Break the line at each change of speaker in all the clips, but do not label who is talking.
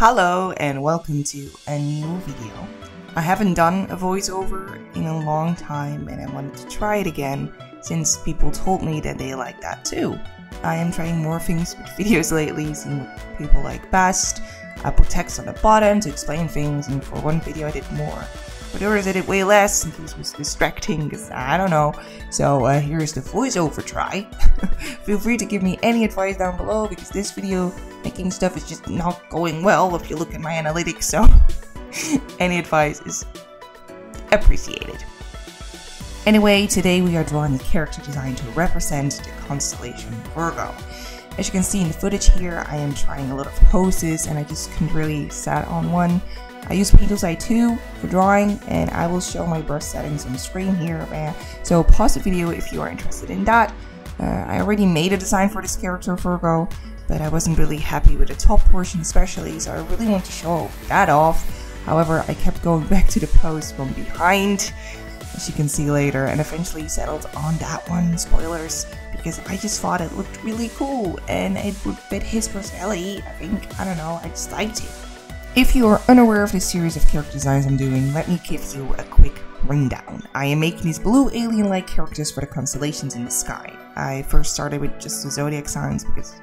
Hello and welcome to a new video. I haven't done a voiceover in a long time and I wanted to try it again since people told me that they like that too. I am trying more things with videos lately, seeing what people like best. I put text on the bottom to explain things and for one video I did more. But did way less and this was distracting because I don't know. So uh, here's the voiceover try. Feel free to give me any advice down below because this video making stuff is just not going well if you look at my analytics, so any advice is appreciated. Anyway, today we are drawing a character design to represent the constellation Virgo. As you can see in the footage here, I am trying a lot of poses and I just couldn't really sat on one. I use Paint 2 for drawing and I will show my brush settings on the screen here. So pause the video if you are interested in that. Uh, I already made a design for this character Virgo, but I wasn't really happy with the top portion especially, so I really want to show that off. However, I kept going back to the pose from behind, as you can see later, and eventually settled on that one, spoilers, because I just thought it looked really cool and it would fit his personality, I think. I don't know, I just liked it. If you are unaware of the series of character designs I'm doing, let me give you a quick rundown. I am making these blue alien-like characters for the constellations in the sky. I first started with just the zodiac signs because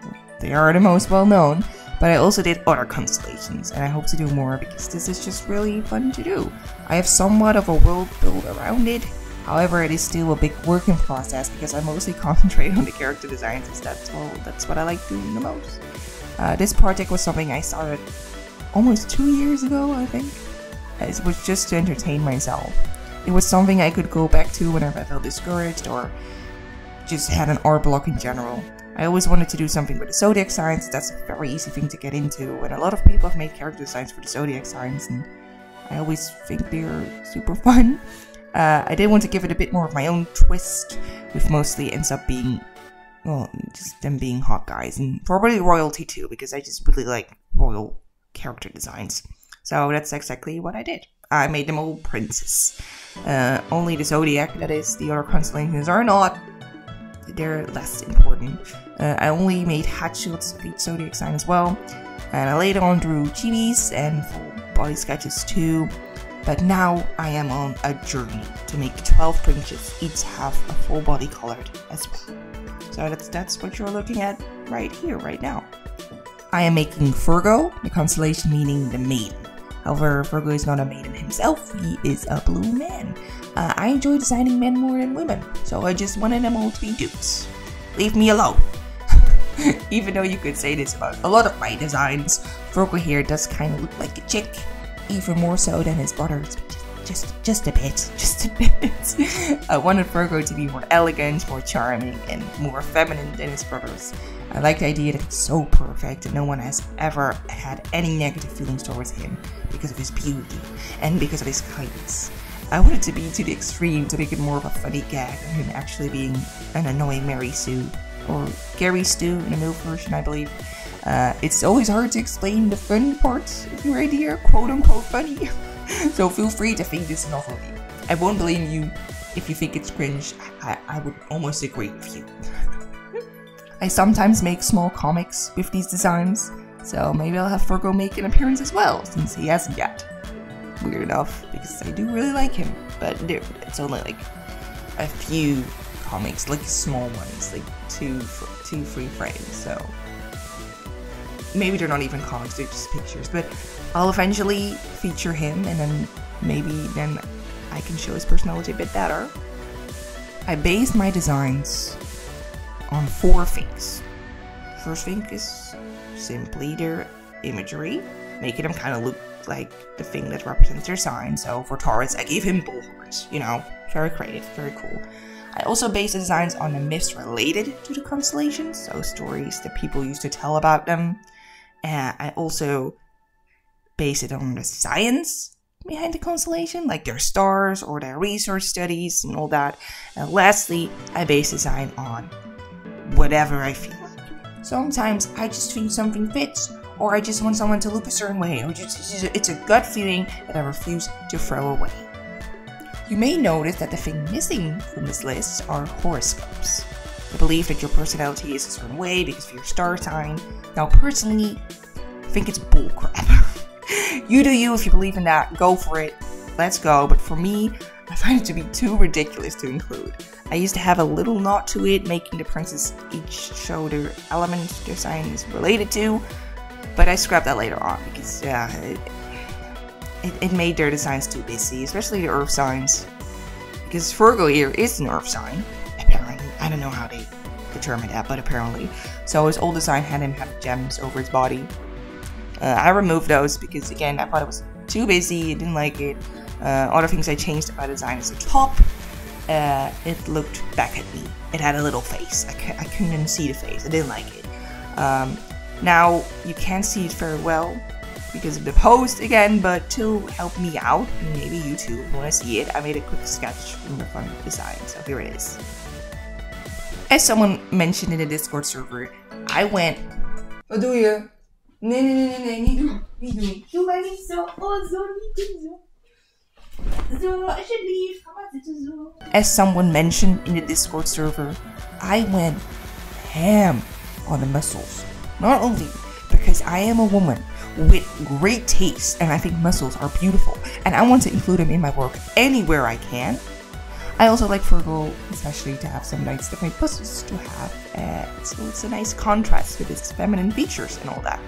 they are the most well known, but I also did other constellations, and I hope to do more because this is just really fun to do. I have somewhat of a world built around it, however it is still a big working process because I mostly concentrate on the character designs as that's, well, that's what I like doing the most. Uh, this project was something I started almost two years ago, I think. It was just to entertain myself. It was something I could go back to whenever I felt discouraged or just had an art block in general. I always wanted to do something with the zodiac signs, that's a very easy thing to get into, and a lot of people have made character designs for the zodiac signs, and I always think they're super fun. Uh, I did want to give it a bit more of my own twist, which mostly ends up being, well, just them being hot guys, and probably royalty too, because I just really like royal character designs. So that's exactly what I did. I made them all princes. Uh, only the zodiac, that is, the other constellations are not. They're less important. Uh, I only made headshots of each zodiac sign as well. And I later on drew chibis and full body sketches too. But now I am on a journey to make 12 princes, each have a full body colored as well. So that's that's what you're looking at right here, right now. I am making Virgo, the constellation meaning the maiden. However, Virgo is not a maiden himself, he is a blue man. Uh, I enjoy designing men more than women, so I just wanted them all to be dudes. Leave me alone. Even though you could say this about a lot of my designs, Virgo here does kind of look like a chick, even more so than his brothers. Just, just a bit, just a bit. I wanted Virgo to be more elegant, more charming, and more feminine than his brothers. I like the idea that he's so perfect and no one has ever had any negative feelings towards him because of his beauty and because of his kindness. I wanted to be to the extreme to make it more of a funny gag than him actually being an annoying Mary Sue or Gary Stu in a MILF version, I believe. Uh, it's always hard to explain the fun parts of your idea, quote unquote funny. so feel free to think this novel. I won't blame you if you think it's cringe. I, I would almost agree with you. I sometimes make small comics with these designs, so maybe I'll have Virgo make an appearance as well, since he hasn't yet. Weird enough, because I do really like him, but it's only like a few comics, like small ones, like two, two free frames, so maybe they're not even comics, they're just pictures, but I'll eventually feature him, and then maybe then I can show his personality a bit better. I based my designs on four things. First thing is simply their imagery, making them kind of look like the thing that represents their sign. So for Taurus, I gave him bull horns, you know, very creative, very cool. I also based the designs on the myths related to the constellations, so stories that people used to tell about them. And I also base it on the science behind the constellation, like their stars or their research studies and all that. And lastly, I base design on whatever I feel like. Sometimes I just feel something fits, or I just want someone to look a certain way, or just, it's a gut feeling that I refuse to throw away. You may notice that the thing missing from this list are horoscopes. The belief that your personality is a certain way because of your star sign. Now, personally, I think it's bullcrap. you do you if you believe in that, go for it. Let's go. But for me, I find it to be too ridiculous to include. I used to have a little knot to it, making the princess each shoulder element their sign is related to, but I scrapped that later on because, yeah, it, it, it made their designs too busy, especially the earth signs. Because Virgo here is an earth sign. I don't know how they determined that, but apparently. So his old design had him have gems over his body. Uh, I removed those because, again, I thought it was too busy, I didn't like it. Uh, other things I changed about design is the top. Uh, it looked back at me. It had a little face. I, I couldn't even see the face. I didn't like it. Um, now, you can't see it very well because of the post again, but to help me out, maybe you too want to see it, I made a quick sketch from the front design, so here it is. As someone mentioned in the Discord server, I went... Wat doe je? Nee, nee, nee, nee, niet doen. Niet doen. Doe maar niet zo. Oh, zo, niet doen zo. Zo, alsjeblieft. Ga maar zitten zo. As someone mentioned in the Discord server, I went ham on the muscles. Not only because I am a woman with great taste and I think muscles are beautiful and I want to include them in my work anywhere I can. I also like Virgo, especially to have some nice different muscles to have, uh, so it's a nice contrast with its feminine features and all that.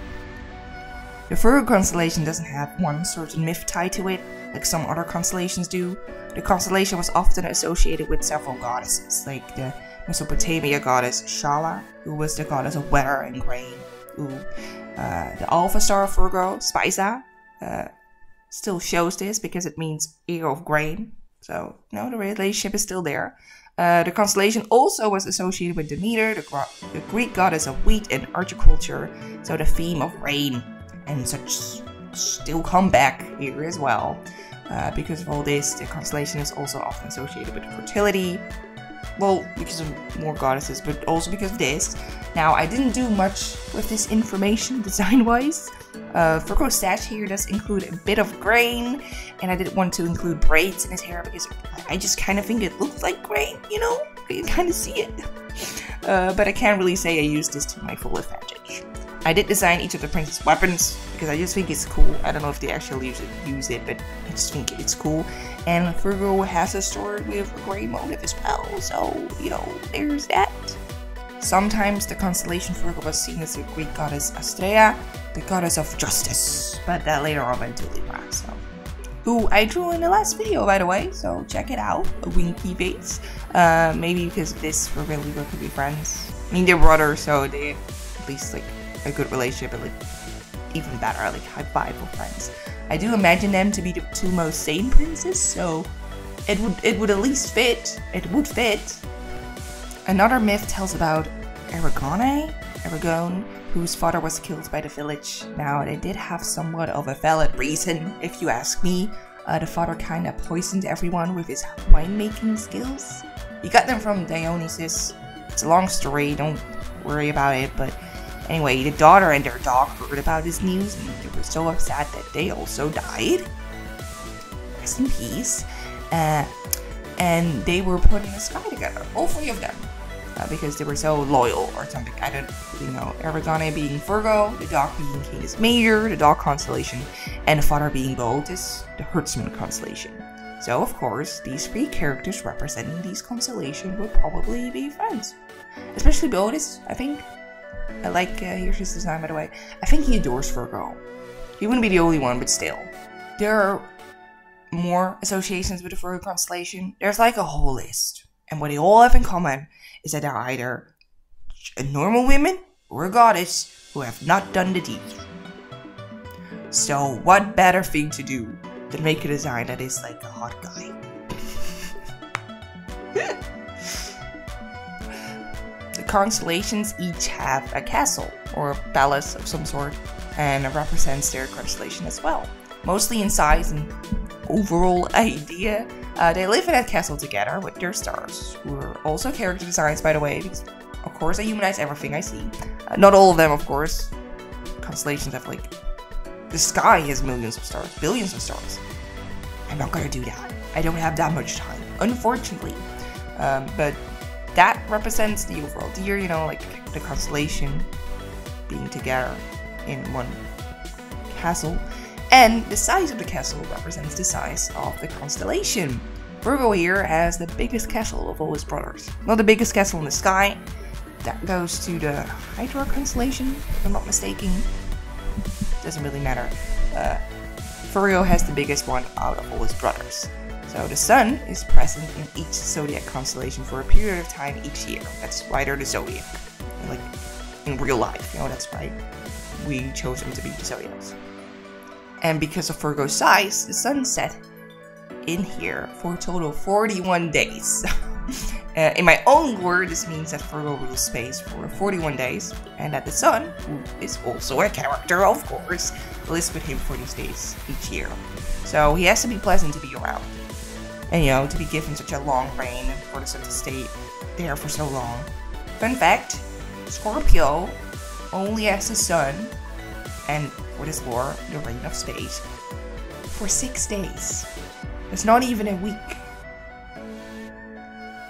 The Virgo constellation doesn't have one certain myth tied to it, like some other constellations do. The constellation was often associated with several goddesses, like the Mesopotamia goddess Shala, who was the goddess of weather and grain. Uh, the Alpha star of Virgo, Spica, uh, still shows this because it means ear of grain. So, no, the relationship is still there. Uh, the constellation also was associated with Demeter, the, the, Greek goddess of wheat and agriculture, so the theme of rain and such still come back here as well. Uh, because of all this, the constellation is also often associated with fertility, well, because of more goddesses, but also because of this. Now, I didn't do much with this information design-wise. Uh, Virgo's stash here does include a bit of grain, and I didn't want to include braids in his hair because I just kind of think it looks like grain, you know? You kind of see it. Uh, but I can't really say I used this to my full advantage. I did design each of the prince's weapons because I just think it's cool. I don't know if they actually use it, use it but I just think it's cool. And Virgo has a sword with a gray motive as well, so, you know, there's that. Sometimes the constellation Virgo was seen as the Greek goddess Astraea, the goddess of justice, but that later on went to Libra, so. Who I drew in the last video, by the way, so check it out. A winky face. Uh, maybe because this, Virgo and Libra could be friends. I mean, they're brothers, so they at least, like, a good relationship, but, like, even better, like, high five for friends. I do imagine them to be the two most sane princes, so it would it would at least fit. It would fit. Another myth tells about Erigone, Erigone, whose father was killed by the village. Now, they did have somewhat of a valid reason, if you ask me. Uh, the father kinda poisoned everyone with his winemaking skills. He got them from Dionysus. It's a long story, don't worry about it, but Anyway, the daughter and their dog heard about this news and they were so upset that they also died. Rest in peace. Uh, and they were put in the sky together, all three of them, uh, because they were so loyal or something. I don't really know. Erigone being Virgo, the dog being Canis Major, the dog constellation, and the father being Boötes, the herdsman constellation. So, of course, these three characters representing these constellations would probably be friends. Especially Boötes, I think. I like, uh, here's his design by the way. I think he adores Virgo. He wouldn't be the only one, but still. There are more associations with the Virgo constellation. There's like a whole list. And what they all have in common is that they're either a normal women or a goddess who have not done the deed. So what better thing to do than make a design that is like a hot guy? constellations each have a castle or a palace of some sort and represents their constellation as well. Mostly in size and overall idea, uh, they live in that castle together with their stars, who are also character designs by the way, because of course I humanize everything I see. Uh, not all of them of course, constellations have like, the sky has millions of stars, billions of stars. I'm not gonna do that. I don't have that much time, unfortunately. Um, but that represents the overall deer, you know, like the constellation being together in one castle, and the size of the castle represents the size of the constellation. Virgo here has the biggest castle of all his brothers. Not the biggest castle in the sky, that goes to the Hydra constellation, if I'm not mistaken. Doesn't really matter. Uh, Virgo has the biggest one out of all his brothers. So the sun is present in each zodiac constellation for a period of time each year. That's why they're the zodiac. Like in real life, you know, that's why we chose them to be the zodiacs. And because of Virgo's size, the sun set in here for a total of 41 days. uh, in my own word, this means that Virgo rules space for 41 days, and that the sun, who is also a character, of course, lives with him for these days each year. So he has to be pleasant to be around. And you know, to be given such a long reign and for the sun to stay there for so long. Fun fact Scorpio only has the sun, and for this lore, the reign of space, for six days. It's not even a week.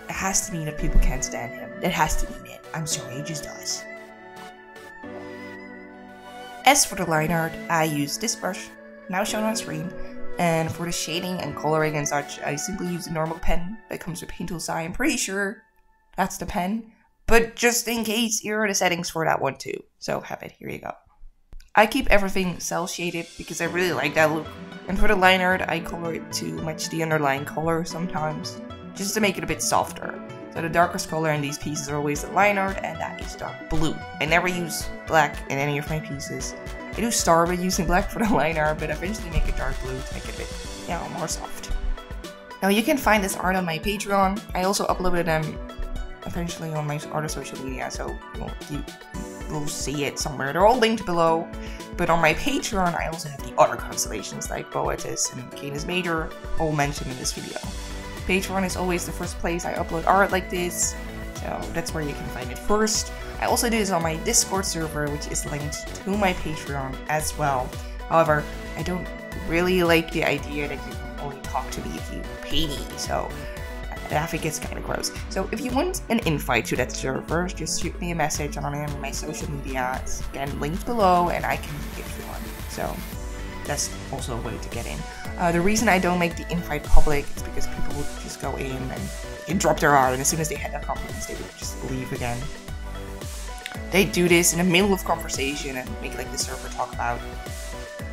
It has to mean that people can't stand him. That has to mean it. I'm sorry, it just does. As for the line art, I use this brush, now shown on screen, and for the shading and coloring and such, I simply use a normal pen that comes with paint tools. I'm pretty sure that's the pen, but just in case, here are the settings for that one too. So have it, here you go. I keep everything cell shaded because I really like that look. And for the line art, I color it to match the underlying color sometimes, just to make it a bit softer. So the darkest color in these pieces are always the line art, and that is dark blue. I never use black in any of my pieces. I do start by using black for the liner, but eventually make it dark blue to make it a bit, you know, more soft. Now you can find this art on my Patreon. I also uploaded them eventually on my other social media, so you will see it somewhere. They're all linked below. But on my Patreon, I also have the other constellations like Boötes and Canis Major, all mentioned in this video. Patreon is always the first place I upload art like this, so that's where you can find it first. I also do this on my Discord server, which is linked to my Patreon as well. However, I don't really like the idea that you can only talk to me if you pay me, so I think it's kind of gross. So if you want an invite to that server, just shoot me a message on any of my social media. Again linked below, and I can give you one. So that's also a way to get in. Uh, the reason I don't make the invite public is because people would just go in and, and drop their art, and as soon as they had their compliments, they would just leave again. They do this in the middle of conversation and make like the server talk about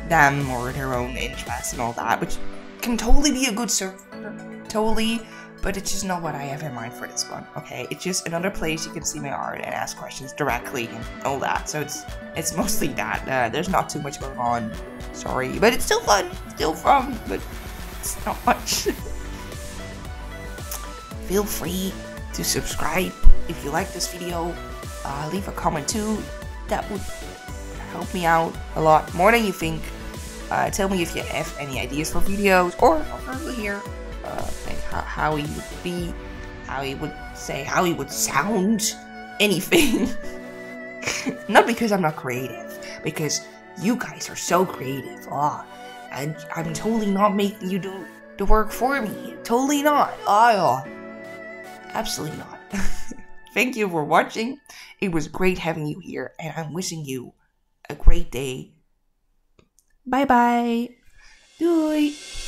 them or their own interests and all that, which can totally be a good server, totally but it's just not what I have in mind for this one. Okay, it's just another place you can see my art and ask questions directly and all that. So it's it's mostly that. Uh, there's not too much going on. Sorry, but it's still fun, still fun, but it's not much. Feel free to subscribe if you like this video. Uh, leave a comment too. That would help me out a lot more than you think. Uh, tell me if you have any ideas for videos or over here uh, like how, how he would be, how he would say, how he would sound, anything. not because I'm not creative, because you guys are so creative. Ah, and I'm totally not making you do the work for me. Totally not. Oh, absolutely not. Thank you for watching. It was great having you here, and I'm wishing you a great day. Bye bye. Doei.